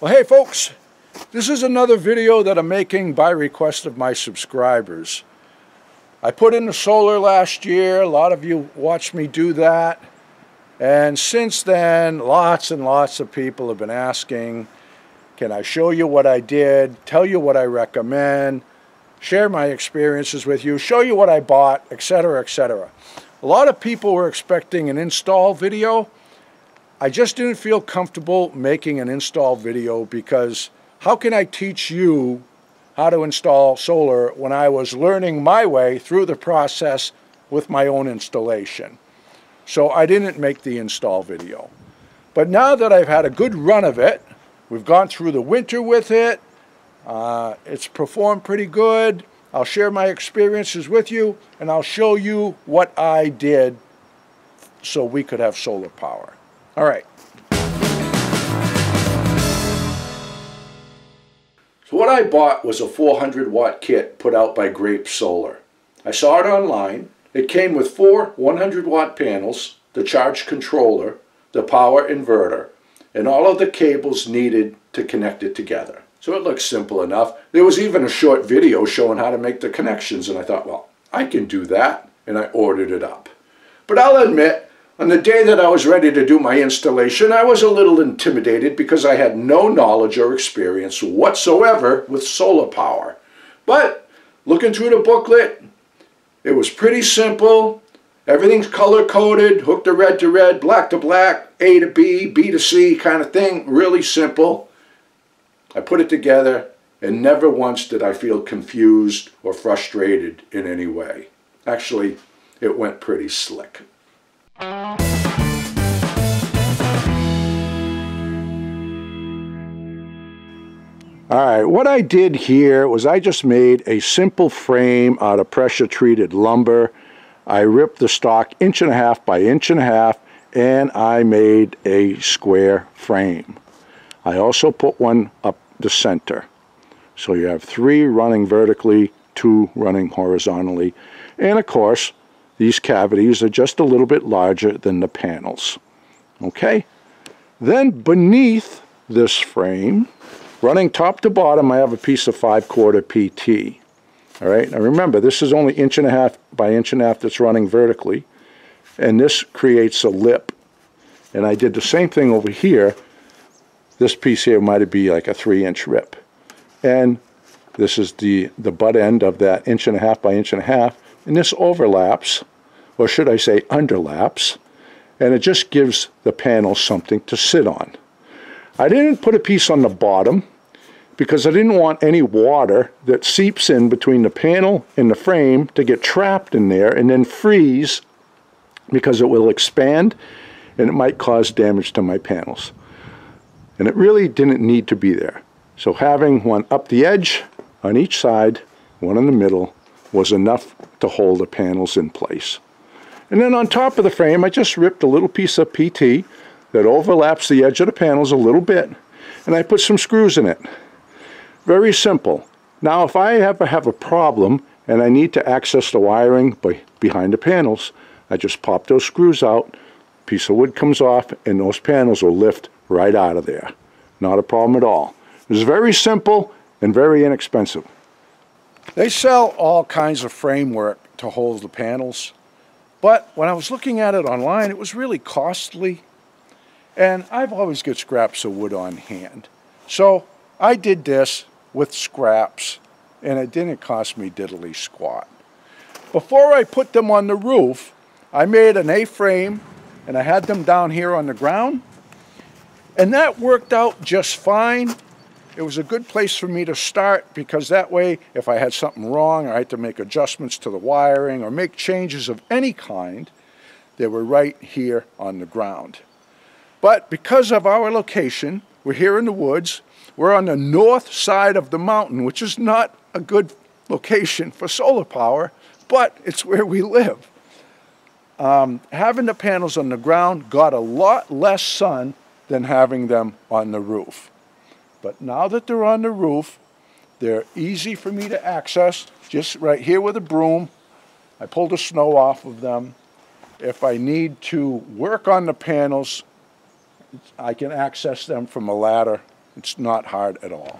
Well, hey folks, this is another video that I'm making by request of my subscribers. I put in the solar last year, a lot of you watched me do that, and since then, lots and lots of people have been asking, can I show you what I did, tell you what I recommend, share my experiences with you, show you what I bought, etc., etc. A lot of people were expecting an install video, I just didn't feel comfortable making an install video because how can I teach you how to install solar when I was learning my way through the process with my own installation. So I didn't make the install video. But now that I've had a good run of it, we've gone through the winter with it, uh, it's performed pretty good, I'll share my experiences with you and I'll show you what I did so we could have solar power. All right. So what I bought was a 400 watt kit put out by Grape Solar. I saw it online. It came with four 100 watt panels, the charge controller, the power inverter, and all of the cables needed to connect it together. So it looks simple enough. There was even a short video showing how to make the connections and I thought, well, I can do that and I ordered it up. But I'll admit, on the day that I was ready to do my installation, I was a little intimidated because I had no knowledge or experience whatsoever with solar power. But looking through the booklet, it was pretty simple. Everything's color-coded, hook to red to red, black to black, A to B, B to C kind of thing. Really simple. I put it together and never once did I feel confused or frustrated in any way. Actually, it went pretty slick. Alright, what I did here was I just made a simple frame out of pressure treated lumber. I ripped the stock inch and a half by inch and a half and I made a square frame. I also put one up the center. So you have three running vertically, two running horizontally. And of course, these cavities are just a little bit larger than the panels. Okay? Then beneath this frame, running top to bottom, I have a piece of 5 quarter PT. All right, now remember, this is only inch and a half by inch and a half that's running vertically, and this creates a lip. And I did the same thing over here. This piece here might be like a 3 inch rip. And this is the, the butt end of that inch and a half by inch and a half, and this overlaps, or should I say underlaps, and it just gives the panel something to sit on. I didn't put a piece on the bottom because I didn't want any water that seeps in between the panel and the frame to get trapped in there and then freeze because it will expand and it might cause damage to my panels. And it really didn't need to be there. So having one up the edge on each side, one in the middle, was enough to hold the panels in place. And then on top of the frame, I just ripped a little piece of PT that overlaps the edge of the panels a little bit, and I put some screws in it. Very simple. Now, if I ever have a problem and I need to access the wiring by, behind the panels, I just pop those screws out, piece of wood comes off, and those panels will lift right out of there. Not a problem at all. It's very simple and very inexpensive. They sell all kinds of framework to hold the panels, but when I was looking at it online, it was really costly, and I've always got scraps of wood on hand. So I did this with scraps, and it didn't cost me diddly squat. Before I put them on the roof, I made an A-frame, and I had them down here on the ground, and that worked out just fine it was a good place for me to start because that way, if I had something wrong or I had to make adjustments to the wiring or make changes of any kind, they were right here on the ground. But because of our location, we're here in the woods, we're on the north side of the mountain, which is not a good location for solar power, but it's where we live. Um, having the panels on the ground got a lot less sun than having them on the roof. But now that they're on the roof, they're easy for me to access, just right here with a broom. I pull the snow off of them. If I need to work on the panels, I can access them from a ladder It's not hard at all.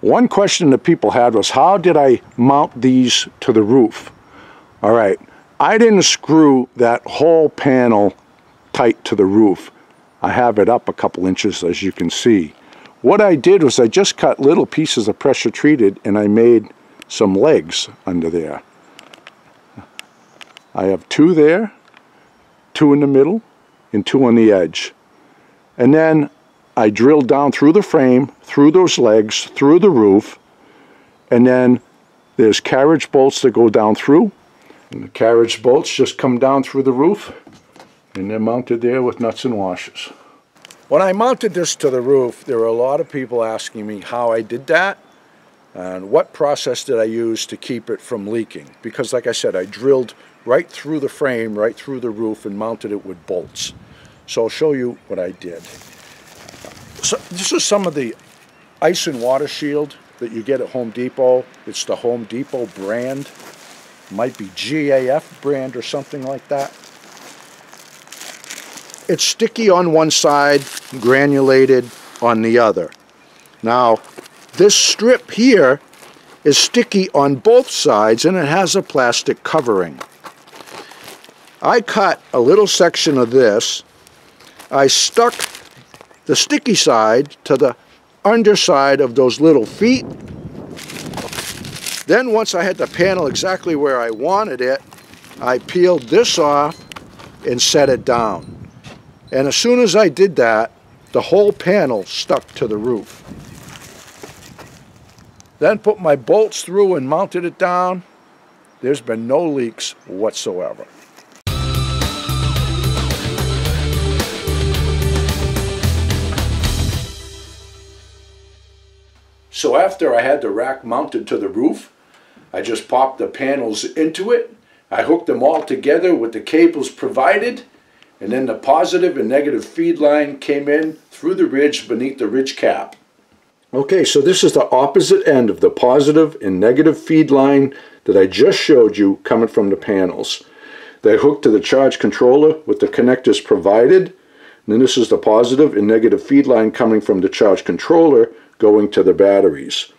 One question that people had was how did I mount these to the roof? All right, I didn't screw that whole panel tight to the roof. I have it up a couple inches as you can see. What I did was I just cut little pieces of pressure treated and I made some legs under there. I have two there, two in the middle, and two on the edge. And then I drilled down through the frame, through those legs, through the roof, and then there's carriage bolts that go down through, and the carriage bolts just come down through the roof, and they're mounted there with nuts and washers. When I mounted this to the roof, there were a lot of people asking me how I did that, and what process did I use to keep it from leaking. Because like I said, I drilled right through the frame, right through the roof, and mounted it with bolts. So I'll show you what I did. So this is some of the ice and water shield that you get at Home Depot. It's the Home Depot brand. Might be GAF brand or something like that. It's sticky on one side, granulated on the other. Now, this strip here is sticky on both sides and it has a plastic covering. I cut a little section of this. I stuck the sticky side to the underside of those little feet. Then once I had the panel exactly where I wanted it, I peeled this off and set it down. And as soon as I did that, the whole panel stuck to the roof. Then put my bolts through and mounted it down. There's been no leaks whatsoever. So after I had the rack mounted to the roof, I just popped the panels into it. I hooked them all together with the cables provided, and then the positive and negative feed line came in through the ridge beneath the ridge cap. Okay, so this is the opposite end of the positive and negative feed line that I just showed you coming from the panels. They hook to the charge controller with the connectors provided. And then this is the positive and negative feed line coming from the charge controller going to the batteries.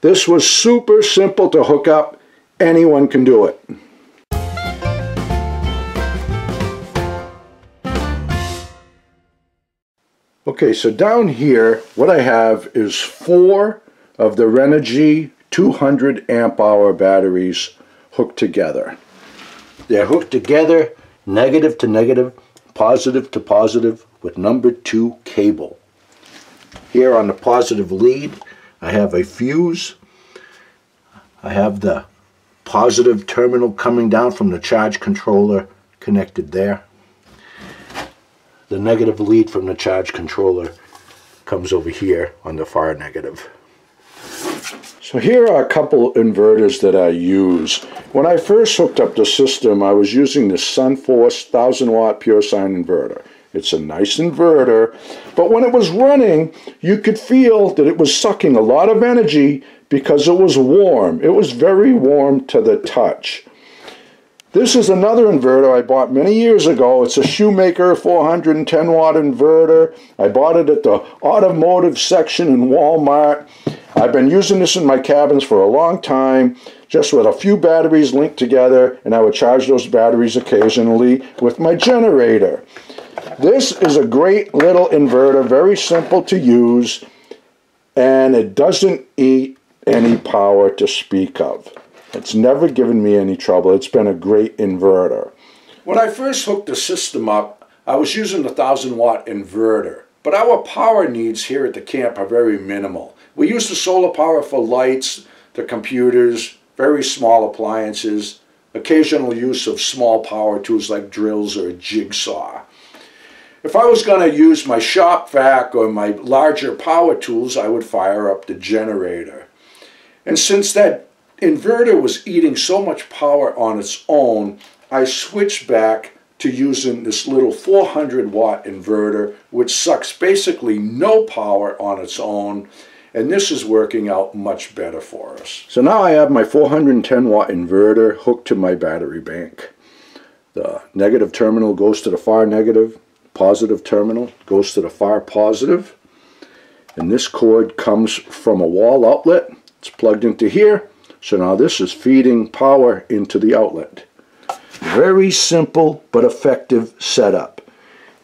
This was super simple to hook up. Anyone can do it. Okay, so down here, what I have is four of the Renogy 200 amp hour batteries hooked together. They're hooked together, negative to negative, positive to positive, with number two cable. Here on the positive lead, I have a fuse. I have the positive terminal coming down from the charge controller connected there the negative lead from the charge controller comes over here on the far negative. So here are a couple inverters that I use. When I first hooked up the system, I was using the Sunforce 1000 watt pure sine inverter. It's a nice inverter, but when it was running, you could feel that it was sucking a lot of energy because it was warm. It was very warm to the touch. This is another inverter I bought many years ago. It's a Schumacher 410 watt inverter. I bought it at the automotive section in Walmart. I've been using this in my cabins for a long time, just with a few batteries linked together, and I would charge those batteries occasionally with my generator. This is a great little inverter, very simple to use, and it doesn't eat any power to speak of. It's never given me any trouble. It's been a great inverter. When I first hooked the system up, I was using the 1000 watt inverter. But our power needs here at the camp are very minimal. We use the solar power for lights, the computers, very small appliances, occasional use of small power tools like drills or a jigsaw. If I was going to use my shop vac or my larger power tools, I would fire up the generator. And since that inverter was eating so much power on its own, I switched back to using this little 400 watt inverter, which sucks basically no power on its own, and this is working out much better for us. So now I have my 410 watt inverter hooked to my battery bank. The negative terminal goes to the far negative, positive terminal goes to the far positive. And this cord comes from a wall outlet. It's plugged into here. So now this is feeding power into the outlet. Very simple but effective setup.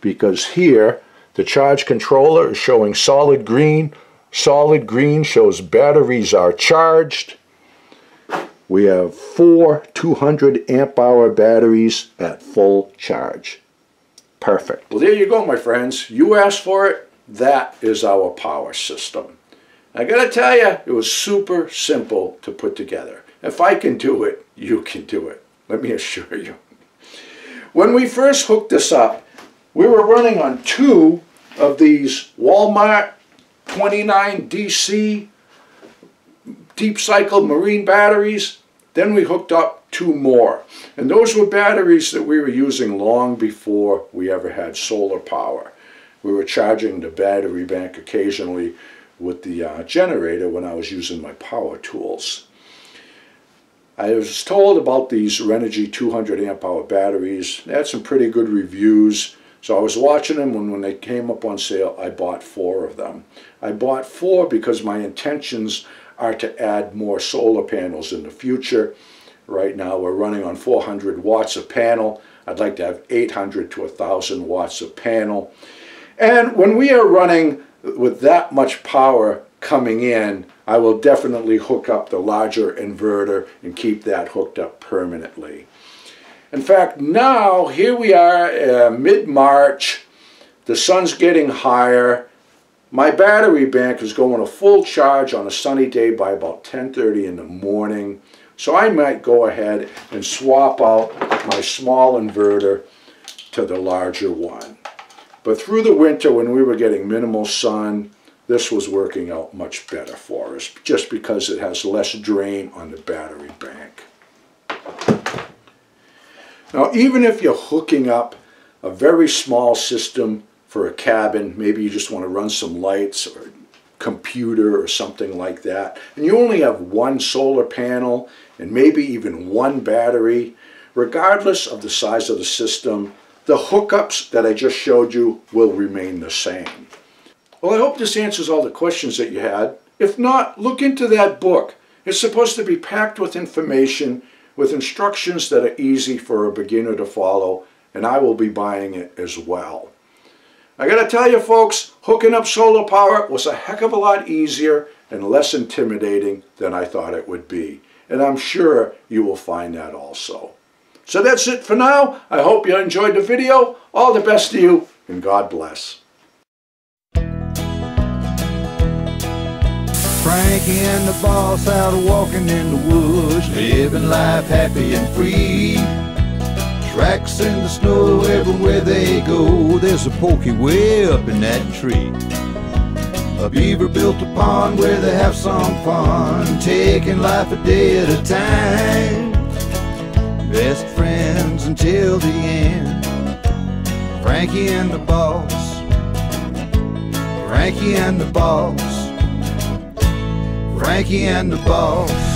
Because here, the charge controller is showing solid green. Solid green shows batteries are charged. We have four 200 amp hour batteries at full charge. Perfect. Well, there you go, my friends. You asked for it. That is our power system. I gotta tell you, it was super simple to put together. If I can do it, you can do it. Let me assure you. When we first hooked this up, we were running on two of these Walmart 29 DC deep cycle marine batteries. Then we hooked up two more. And those were batteries that we were using long before we ever had solar power. We were charging the battery bank occasionally with the uh, generator when I was using my power tools. I was told about these Renogy 200 amp hour batteries. They had some pretty good reviews. So I was watching them and when they came up on sale, I bought four of them. I bought four because my intentions are to add more solar panels in the future. Right now we're running on 400 watts a panel. I'd like to have 800 to 1,000 watts a panel. And when we are running with that much power coming in, I will definitely hook up the larger inverter and keep that hooked up permanently. In fact, now, here we are, uh, mid-March, the sun's getting higher, my battery bank is going a full charge on a sunny day by about 10.30 in the morning. So I might go ahead and swap out my small inverter to the larger one. But through the winter when we were getting minimal sun, this was working out much better for us just because it has less drain on the battery bank. Now even if you're hooking up a very small system for a cabin. Maybe you just want to run some lights or a computer or something like that. And you only have one solar panel and maybe even one battery. Regardless of the size of the system, the hookups that I just showed you will remain the same. Well, I hope this answers all the questions that you had. If not, look into that book. It's supposed to be packed with information, with instructions that are easy for a beginner to follow, and I will be buying it as well. I gotta tell you folks, hooking up solar power was a heck of a lot easier and less intimidating than I thought it would be. And I'm sure you will find that also. So that's it for now. I hope you enjoyed the video. All the best to you and God bless. Frankie and the boss out walking in the woods, living life happy and free. Tracks in the snow everywhere they go. There's a pokey way up in that tree. A beaver built a pond where they have some fun, taking life a day at a time. Best friends until the end. Frankie and the boss. Frankie and the boss. Frankie and the boss.